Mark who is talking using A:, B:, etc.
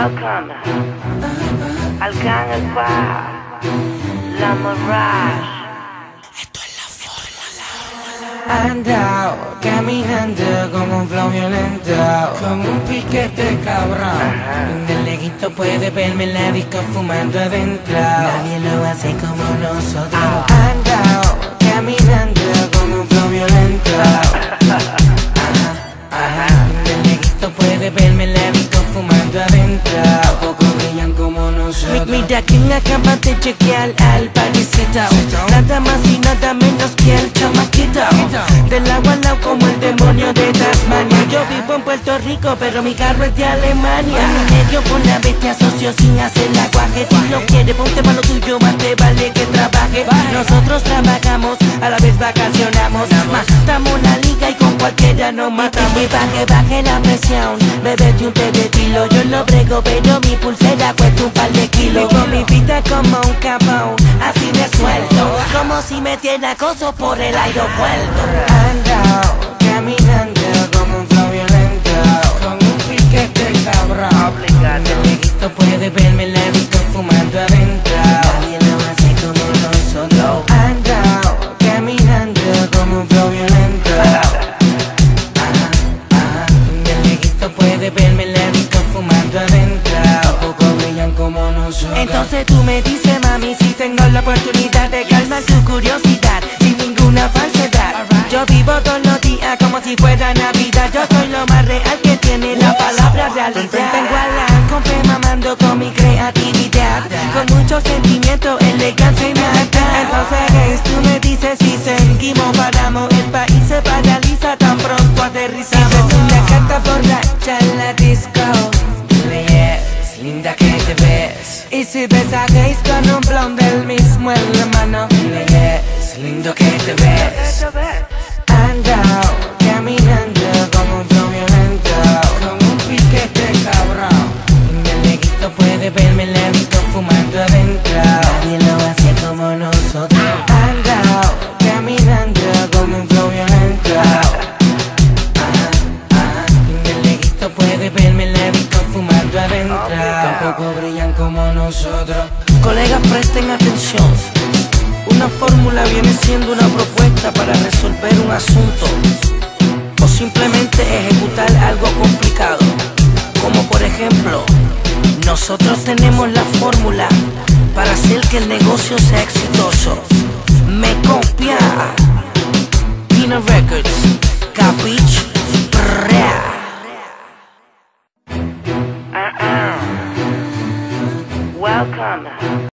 A: Welcome al El Pa, La Mirage.
B: Andao, caminando como un flow violento. Como un piquete cabrón. Donde el leguito puede verme en la disco fumando adentro. Nadie lo hace como nosotros. Andao, caminando como un flow violento. Ajá, ajá. Donde el leguito puede verme en la adentro Tampoco brillan como nosotros.
C: Mira quien acaba de al parisito Nada más y nada menos que el chamaquito. Del agua al lado como el demonio de Tasmania. Yo vivo en Puerto Rico pero mi carro es de Alemania. Mi medio con la bestia socio sin hacer aguaje Si no quiere ponte para lo tuyo más te vale que trabaje. Nosotros trabajamos a la vez vacacionamos. La liga y con cualquiera nos matamos. Y pa' que baje la presión Bebete un té Yo lo brego pero mi pulsera cuesta un par de kilos. Vivo mi vida como un capón Así de suelto. Como si metiera acoso por el aeropuerto.
B: Andao,
C: Entonces tú me dices mami si tengo la oportunidad de calmar tu curiosidad Sin ninguna falsedad. Yo vivo todos los días como si fuera Navidad. Yo soy lo más real que tiene la palabra realidad. Tengo a la compa mamando con mi creatividad. Con mucho sentimiento, elegancia y maldad. Entonces tú me dices si seguimos si ves a gays con un blond del mismo hermano.
B: Dile yes, lindo que te ves. Andao, la disco fumando adentro. Tampoco brillan como nosotros.
C: Colegas presten atención. Una fórmula viene siendo una propuesta para resolver un asunto. O simplemente ejecutar algo complicado. Como por ejemplo Nosotros tenemos la fórmula para hacer que el negocio sea exitoso. Me copia
A: Welcome